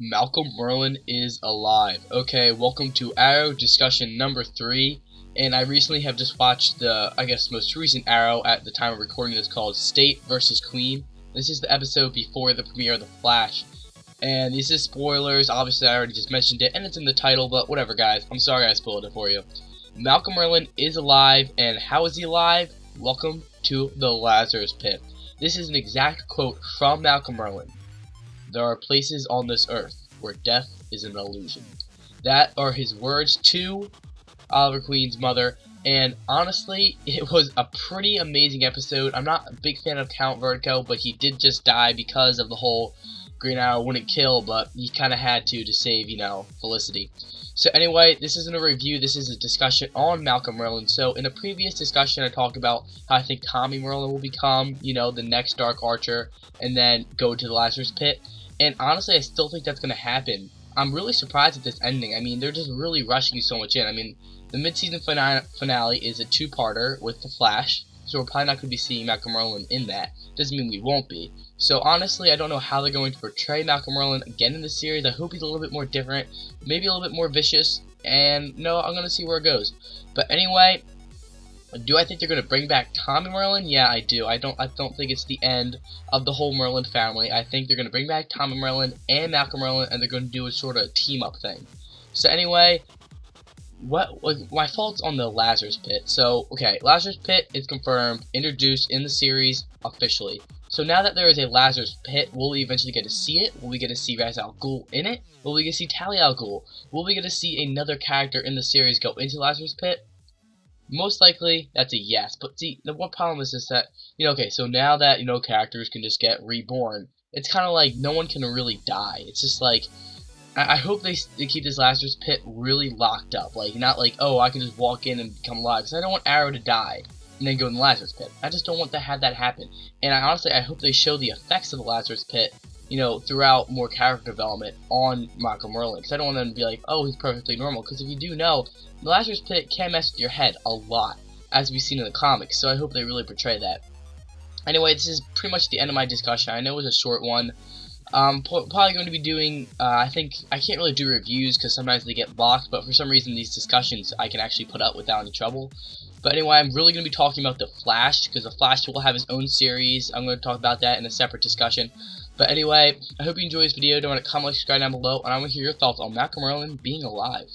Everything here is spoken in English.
Malcolm Merlyn is alive. Okay, welcome to Arrow discussion number three. And I recently have just watched the, I guess, most recent Arrow at the time of recording this called State versus Queen. This is the episode before the premiere of The Flash. And these are spoilers, obviously I already just mentioned it, and it's in the title, but whatever guys, I'm sorry I spoiled it for you. Malcolm Merlyn is alive, and how is he alive? Welcome to the Lazarus Pit. This is an exact quote from Malcolm Merlyn. There are places on this earth where death is an illusion. That are his words to Oliver Queen's mother, and honestly, it was a pretty amazing episode. I'm not a big fan of Count Vertigo, but he did just die because of the whole Green Arrow wouldn't kill, but he kind of had to to save, you know, Felicity. So anyway, this isn't a review, this is a discussion on Malcolm Merlyn. So in a previous discussion, I talked about how I think Tommy Merlyn will become, you know, the next Dark Archer, and then go to the Lazarus Pit. And honestly, I still think that's going to happen. I'm really surprised at this ending. I mean, they're just really rushing you so much in. I mean, the mid-season finale is a two-parter with The Flash, so we're probably not going to be seeing Malcolm Merlyn in that. Doesn't mean we won't be. So honestly, I don't know how they're going to portray Malcolm Merlyn again in the series. I hope he's a little bit more different, maybe a little bit more vicious, and no, I'm going to see where it goes. But anyway, do I think they're going to bring back Tommy Merlyn? Yeah, I do. I don't. I don't think it's the end of the whole Merlyn family. I think they're going to bring back Tommy Merlyn and Malcolm Merlyn, and they're going to do a sort of team up thing. So anyway, what my fault's on the Lazarus Pit. So okay, Lazarus Pit is confirmed, introduced in the series officially. So now that there is a Lazarus Pit, will we eventually get to see it? Will we get to see Ra's al Ghul in it? Will we get to see Talia al Ghul? Will we get to see another character in the series go into Lazarus Pit? Most likely, that's a yes. But see, the one problem is just that, you know, okay, so now that, you know, characters can just get reborn, it's kind of like no one can really die. It's just like, I, I hope they, they keep this Lazarus Pit really locked up. Like, not like, oh, I can just walk in and become alive. Because I don't want Arrow to die and then go in the Lazarus Pit. I just don't want to have that happen. And I honestly, I hope they show the effects of the Lazarus Pit you know, throughout more character development on Malcolm Merlyn. Because I don't want them to be like, oh, he's perfectly normal. Because if you do know, the Lazarus Pit can mess with your head a lot, as we've seen in the comics. So I hope they really portray that. Anyway, this is pretty much the end of my discussion. I know it was a short one. Um, probably going to be doing, uh, I think, I can't really do reviews because sometimes they get blocked, but for some reason these discussions I can actually put up without any trouble. But anyway, I'm really going to be talking about The Flash, because The Flash will have his own series. I'm going to talk about that in a separate discussion. But anyway, I hope you enjoyed this video. Don't want to comment, like, subscribe down below, and I want to hear your thoughts on Malcolm Merlyn being alive.